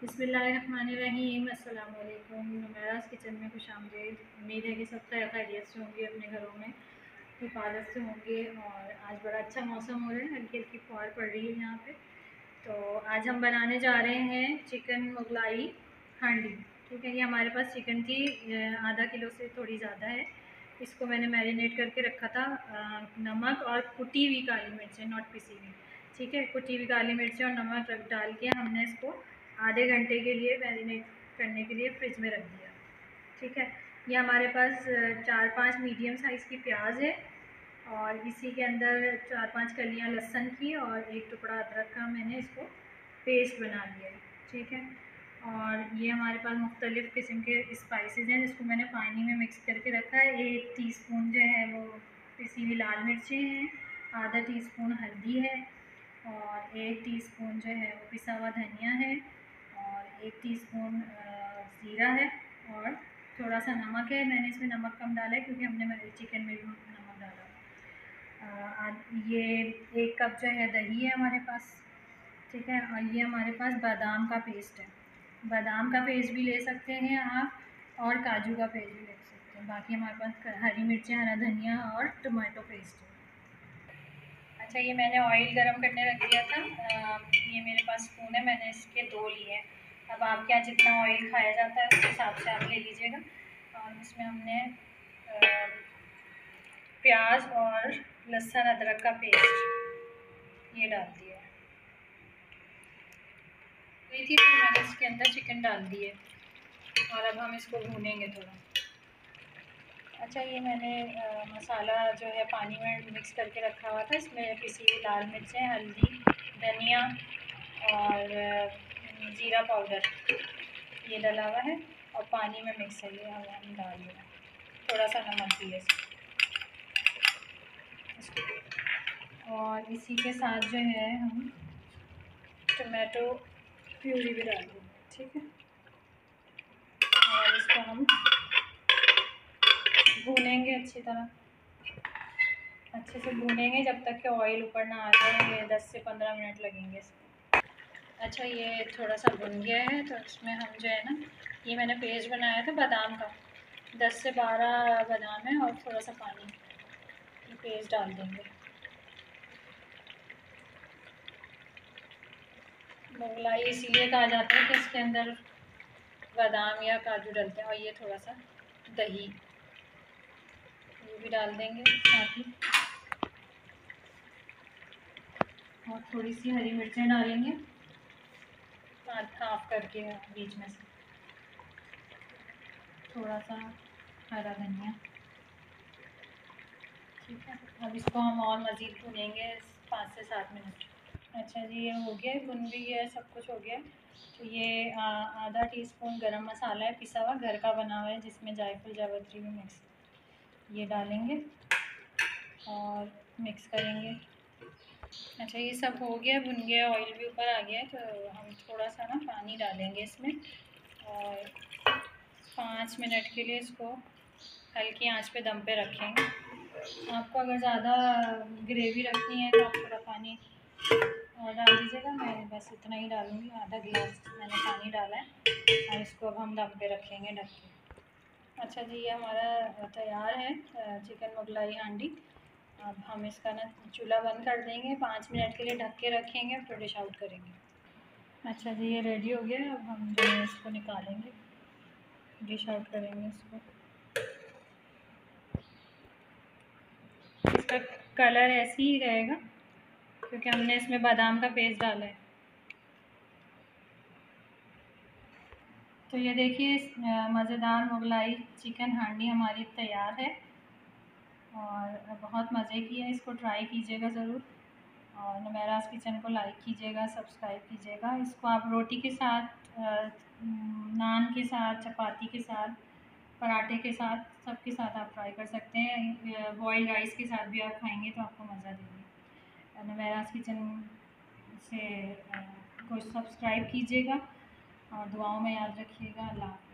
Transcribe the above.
बसमीम अल्लाम नमाराज किचन में खुश आमदेद। उम्मीद है कि सब खैर खैरियत से होंगे, अपने घरों में हिफाजत से होंगे। और आज बड़ा अच्छा मौसम हो रहा है, हल्की हल्की फुहार पड़ रही है यहाँ पे। तो आज हम बनाने जा रहे हैं चिकन मुगलाई हांडी। ठीक है, ये हमारे पास चिकन की आधा किलो से थोड़ी ज़्यादा है। इसको मैंने मैरिनेट करके रखा था नमक और कुटी हुई काली मिर्चें, नॉट पिसी हुई। ठीक है, कुटी हुई काली मिर्चें और नमक रख डाल के हमने इसको आधे घंटे के लिए मैरिनेट करने के लिए फ्रिज में रख दिया। ठीक है? ये हमारे पास चार पाँच मीडियम साइज़ की प्याज है और इसी के अंदर चार पाँच कलियाँ लहसन की और एक टुकड़ा अदरक का मैंने इसको पेस्ट बना लिया है। ठीक है? और ये हमारे पास मुख्तलिफ़ किस्म के स्पाइसेस हैं, जिसको मैंने पानी में मिक्स करके रखा है। एक टीस्पून जो है वो पिसी हुई लाल मिर्चें हैं, आधा टीस्पून हल्दी है और एक टीस्पून जो है वो पिसा हुआ धनिया है। और एक टीस्पून ज़ीरा है और थोड़ा सा नमक है। मैंने इसमें नमक कम डाला है क्योंकि हमने चिकन में भी नमक डाला। ये एक कप जो है दही है हमारे पास, ठीक है? और ये हमारे पास बादाम का पेस्ट है। बादाम का पेस्ट भी ले सकते हैं आप और काजू का पेस्ट भी ले सकते हैं। बाकी हमारे पास हरी मिर्चें, हरा धनिया और टमाटो पेस्ट है। अच्छा ये मैंने ऑयल गरम करने रख दिया था। आ, ये मेरे पास स्पून है मैंने इसके दो लिए हैं। अब आपके यहाँ जितना ऑयल खाया जाता है उस हिसाब से आप ले लीजिएगा। और इसमें हमने प्याज और लहसुन अदरक का पेस्ट ये डाल दिया है। थी तो मैंने इसके अंदर चिकन डाल दिए और अब हम इसको भूनेंगे थोड़ा। अच्छा ये मैंने आ, मसाला जो है पानी में मिक्स करके रखा हुआ था। इसमें पिसी हुई लाल मिर्चें हल्दी धनिया और ज़ीरा पाउडर ये डला हुआ है और पानी में मिक्स है। ये हम डाल दिया थोड़ा सा नमक दिए और इसी के साथ जो है हम टमाटो प्यूरी भी डाल देंगे ठीक है? और इसको हम भूनेंगे अच्छी तरह। अच्छे से भूनेंगे जब तक कि ऑयल ऊपर ना आ जाए दस से पंद्रह मिनट लगेंगे अच्छा ये थोड़ा सा भुन गया है तो इसमें हम जो है ना, ये मैंने पेस्ट बनाया था बादाम का। दस से बारह बादाम है और थोड़ा सा पानी ये पेस्ट डाल देंगे। मुगलाई इसीलिए कहा जाता है कि इसके अंदर बादाम या काजू डलते हैं और ये थोड़ा सा दही। ये भी डाल देंगे साथ ही। और थोड़ी सी हरी मिर्चें डालेंगे। हाफ़ करके बीच में से। थोड़ा सा हरा धनिया। ठीक है, अब इसको हम और मज़ीद भुनेंगे पाँच से सात मिनट। अच्छा जी, ये हो गया, भुन भी गया, सब कुछ हो गया। तो ये आधा टीस्पून गरम मसाला है, पिसा हुआ घर का बना हुआ है, जिसमें जायफल जावत्री भी मिक्स ये डालेंगे और मिक्स करेंगे। अच्छा ये सब हो गया, भुन गया ऑयल भी ऊपर आ गया तो हम थोड़ा सा ना पानी डालेंगे इसमें और पाँच मिनट के लिए इसको हल्की आँच पे दम पे रखेंगे। आपको अगर ज़्यादा ग्रेवी रखनी है तो आप थोड़ा पानी और डाल दीजिएगा, मैं बस इतना ही डालूँगी, आधा गिलास मैंने पानी डाला है और इसको अब हम दम पे रखेंगे ढक के। अच्छा जी, ये हमारा तैयार है चिकन मुगलाई हांडी। अब हम इसका ना चूल्हा बंद कर देंगे, पाँच मिनट के लिए ढक के रखेंगे, फिर डिश आउट करेंगे। अच्छा जी, ये रेडी हो गया, अब हम जो है इसको निकालेंगे। डिश आउट करेंगे इसको। इसका कलर ऐसे ही रहेगा, क्योंकि हमने इसमें बादाम का पेस्ट डाला है। तो ये देखिए मज़ेदार मुगलाई चिकन हांडी हमारी तैयार है और बहुत मज़े की है, इसको ट्राई कीजिएगा ज़रूर और नमेराज किचन को लाइक कीजिएगा, सब्सक्राइब कीजिएगा। इसको आप रोटी के साथ नान के साथ, चपाती के साथ, पराठे के साथ सब के साथ आप ट्राई कर सकते हैं। बॉयल राइस के साथ भी आप खाएँगे तो आपको मज़ा देंगे। नमेराज किचन से को सब्सक्राइब कीजिएगा और दुआओं में याद रखिएगा। अल्लाह